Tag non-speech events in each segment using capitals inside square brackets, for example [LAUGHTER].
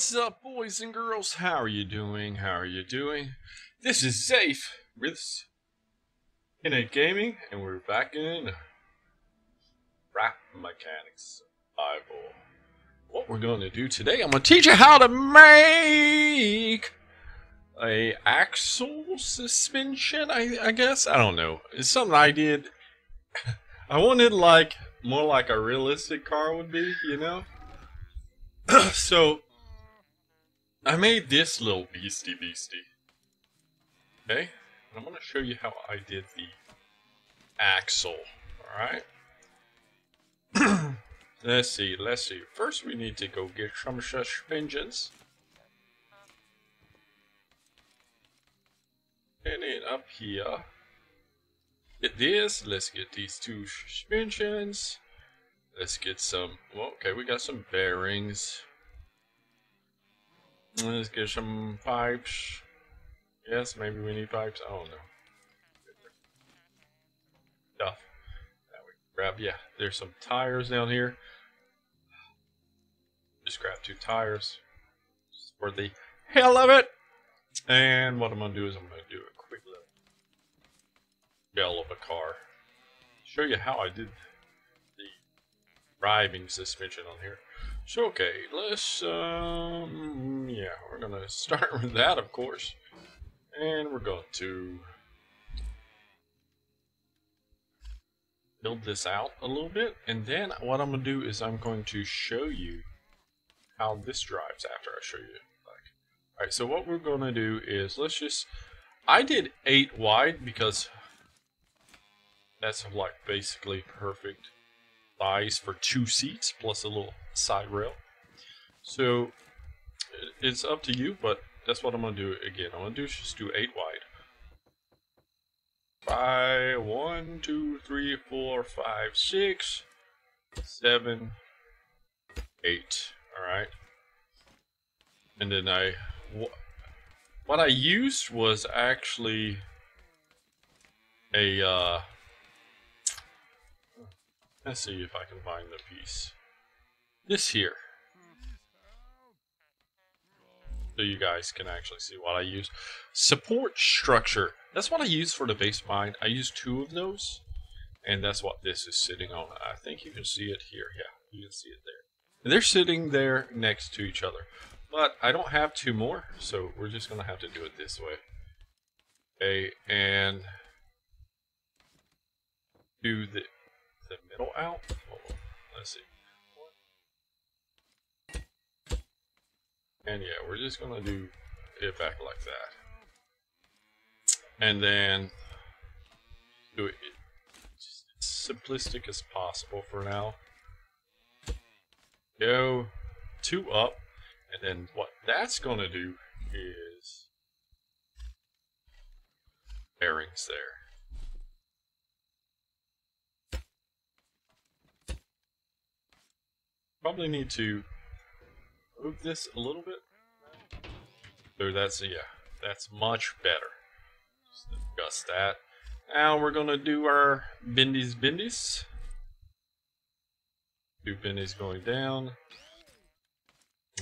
What's up, boys and girls? How are you doing? How are you doing? This is Safe with Innate Gaming, and we're back in Scrap Mechanic Survival. What we're going to do today, I'm going to teach you how to make a axle suspension, I, I guess. I don't know. It's something I did. [LAUGHS] I wanted like more like a realistic car would be, you know? [CLEARS THROAT] so I made this little beastie beastie. Okay? And I'm gonna show you how I did the axle. Alright? [CLEARS THROAT] let's see, let's see. First we need to go get some suspensions. And then up here. Get this, let's get these two suspensions. Let's get some, well, okay, we got some bearings. Let's get some pipes. Yes, maybe we need pipes. I don't know. Stuff. Now we grab, yeah, there's some tires down here. Just grab two tires just for the hell of it. And what I'm to do is I'm to do a quick little shell of a car. Show you how I did the driving suspension on here. So, okay, let's, um, yeah, we're going [LAUGHS] to start with that, of course. And we're going to build this out a little bit. And then what I'm going to do is I'm going to show you how this drives after I show you. Like, Alright, so what we're going to do is, let's just, I did 8 wide because that's like basically perfect size for two seats plus a little side rail. So it's up to you, but that's what I'm gonna do again. I'm gonna do just do eight wide. Five, one, two, three, four, five, six, seven, eight. All right. And then I, what I used was actually a. Uh, let's see if I can find the piece. This here. So you guys can actually see what I use. Support structure. That's what I use for the base mine. I use two of those. And that's what this is sitting on. I think you can see it here. Yeah, you can see it there. And they're sitting there next to each other. But I don't have two more, so we're just going to have to do it this way. Okay, and do the, the middle out. Let's see. And yeah, we're just gonna do it back like that. And then do it as simplistic as possible for now. Go two up, and then what that's gonna do is bearings there. Probably need to move this a little bit. So that's, yeah, that's much better. Just adjust that. Now we're gonna do our bendies bendies. Two bendies going down.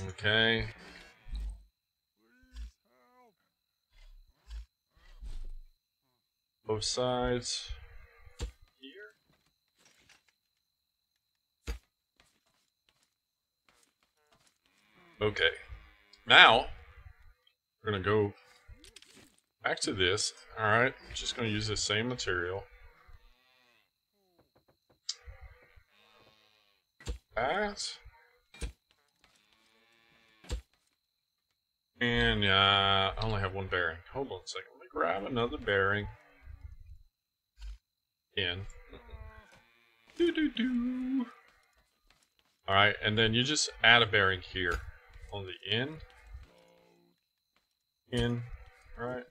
Okay. Both sides. Okay. Now, we're going to go back to this. Alright, just going to use the same material. That. And uh, I only have one bearing. Hold on a second. Let me grab another bearing. In. Do do do. Alright, and then you just add a bearing here on the end. In, right?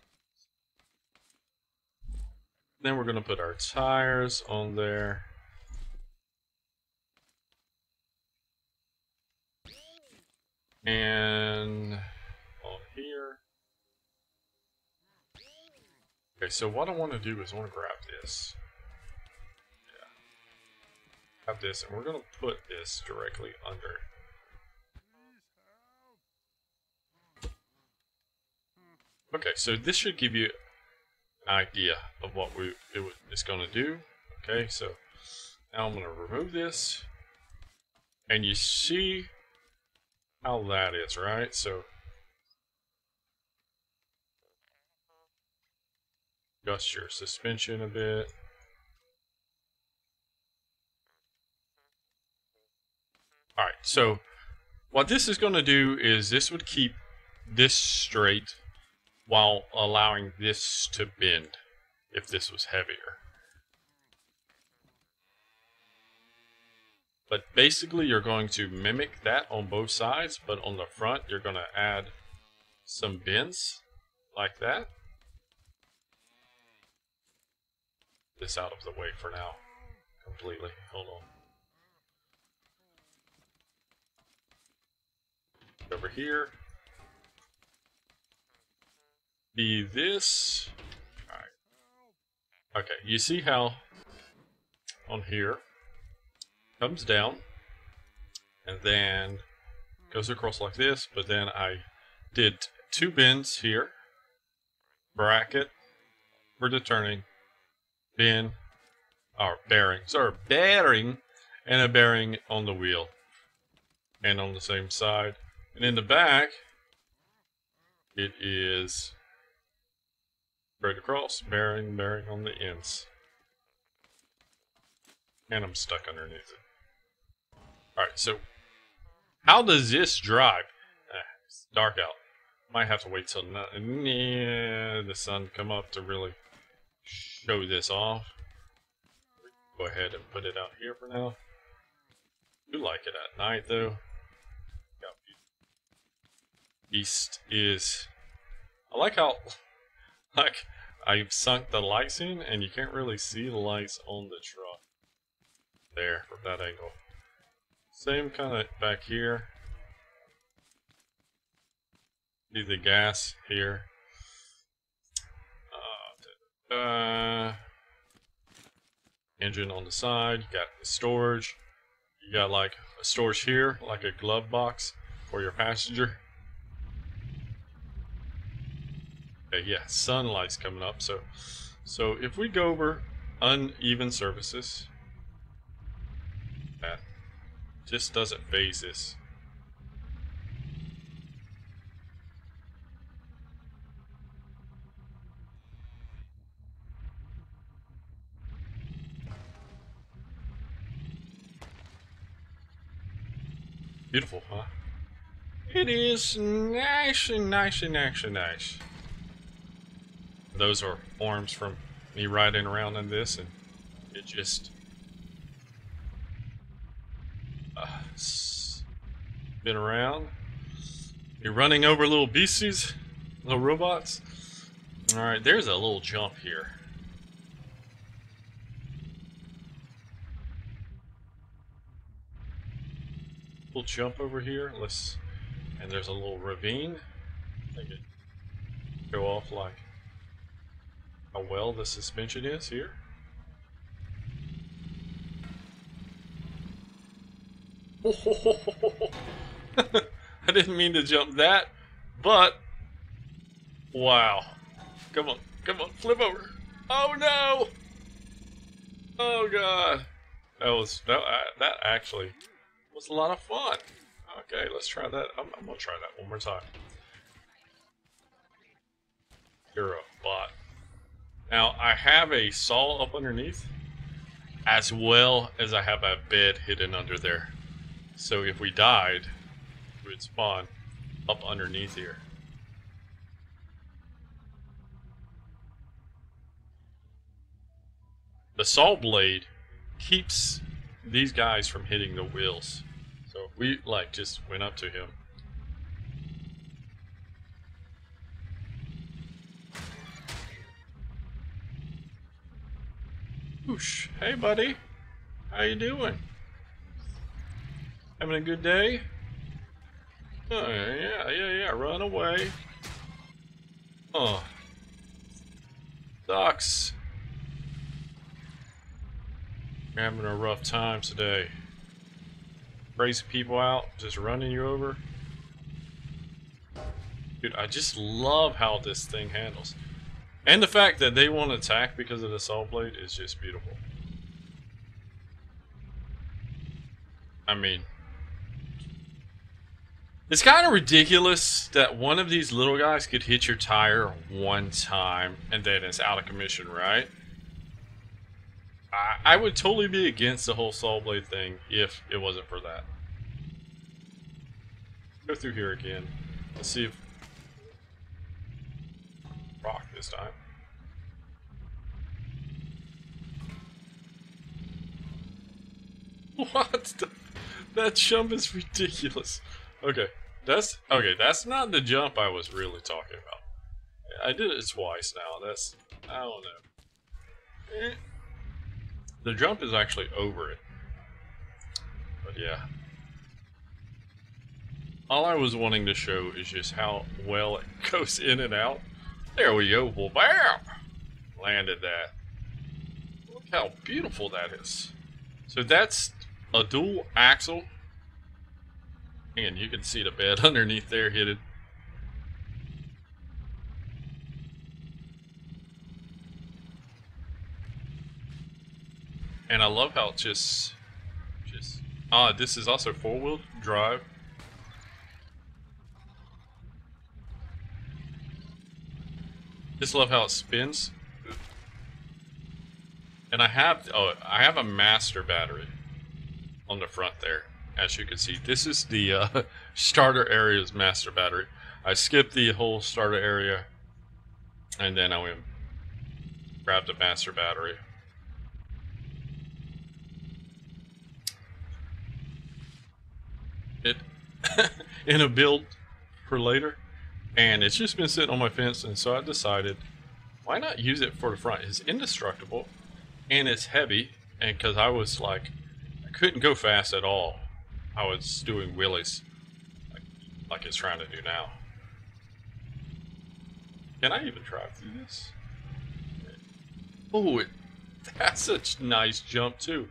Then we're to put our tires on there. And on here. Okay, so what I want to do is I want to grab this. Yeah. Grab this, and we're to put this directly under Okay, so this should give you an idea of what we it it's going to do. Okay, so now I'm going to remove this. And you see how that is, right? So adjust your suspension a bit. Alright, so what this is going to do is this would keep this straight while allowing this to bend if this was heavier. But basically you're going to mimic that on both sides, but on the front you're going to add some bends like that. This out of the way for now, completely. Hold on. Over here. Be this. Okay, you see how on here comes down and then goes across like this, but then I did two bends here, bracket for the turning, bend, or bearing, sorry, bearing, and a bearing on the wheel, and on the same side. And in the back, it is straight across, bearing, bearing on the ends. And I'm stuck underneath it. Alright, so how does this drive? Ah, it's dark out. Might have to wait till the sun come up to really show this off. Go ahead and put it out here for now. do like it at night though. East is I like how I've sunk the lights in and you can't really see the lights on the truck. There from that angle. Same kind of back here. See the gas here. Uh, uh, engine on the side. You got the storage. You got like a storage here, like a glove box for your passenger. Okay, yeah, sunlight's coming up. So, so if we go over uneven surfaces, that just doesn't phase this. Beautiful, huh? It is nice and nice and nice and nice. Those are arms from me riding around in this, and it just uh, been around. You're running over little beasties, little robots. Alright, there's a little jump here. Little jump over here. Let's and there's a little ravine. I think it go off like how well the suspension is here. [LAUGHS] I didn't mean to jump that, but wow. Come on, come on, flip over. Oh no! Oh god. That was that, uh, that actually was a lot of fun. Okay, let's try that. I'm, I'm gonna try that one more time. You're a bot. Now I have a saw up underneath, as well as I have a bed hidden under there. So if we died, we would spawn up underneath here. The saw blade keeps these guys from hitting the wheels. So if we like just went up to him. Hey buddy. How you doing? Having a good day? Oh, yeah, yeah, yeah, run away. Oh. Sucks. Having a rough time today. Crazy people out, just running you over. Dude, I just love how this thing handles. And the fact that they won't attack because of the saw blade is just beautiful. I mean, it's kind of ridiculous that one of these little guys could hit your tire one time and then it's out of commission, right? I, I would totally be against the whole saw blade thing if it wasn't for that. Go through here again. Let's see if rock this time. [LAUGHS] What? The, that jump is ridiculous. Okay, that's okay. That's not the jump I was really talking about. I did it twice now. That's I don't know. Eh. The jump is actually over it. But yeah. All I was wanting to show is just how well it [LAUGHS] goes in and out. There we go. Well, bam! Landed that. Look how beautiful that is. So that's a dual axle. And you can see the bed [LAUGHS] underneath there hidden. And I love how it just, just, ah, this is also four-wheel drive. Just love how it spins. And I have, oh, I have a master battery on the front there. As you can see, this is the uh, [LAUGHS] starter area's master battery. I skipped the whole starter area, and then I went grab the master battery. It [LAUGHS] in a build for later, and it's just been sitting on my fence, and so I decided, why not use it for the front? It's indestructible, and it's heavy, and because I was like couldn't go fast at all. I was doing wheelies like, like it's trying to do now. Can I even drive through this? Oh, it, [LAUGHS] that's such a nice jump too.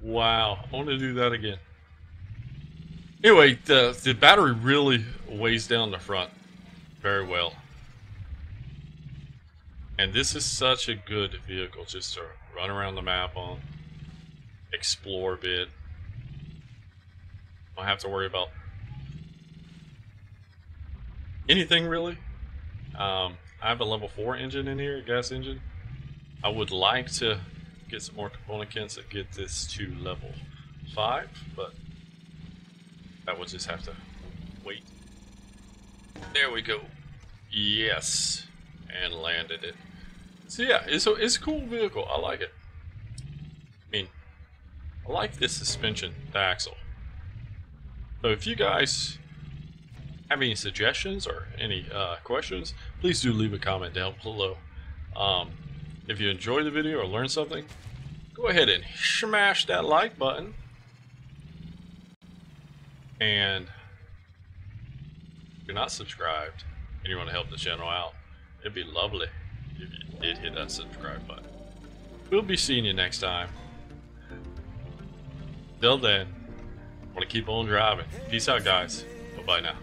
Wow, I want to do that again. Anyway, the, the battery really weighs down the front very well. And this is such a good vehicle just to run around the map on explore bit. Don't have to worry about anything really. Um, I have a level 4 engine in here, gas engine. I would like to get some more component kits and get this to level 5, but that would just have to wait. There we go. Yes. And landed it. So yeah, it's a, it's a cool vehicle. I like it. I like this suspension, the axle. So if you guys have any suggestions or any uh, questions, please do leave a comment down below. Um, if you enjoyed the video or learned something, go ahead and smash that like button. And if you're not subscribed and you want to help the channel out, it'd be lovely if you did hit that subscribe button. We'll be seeing you next time. Till then, I want to keep on driving. Peace out, guys. Bye bye now.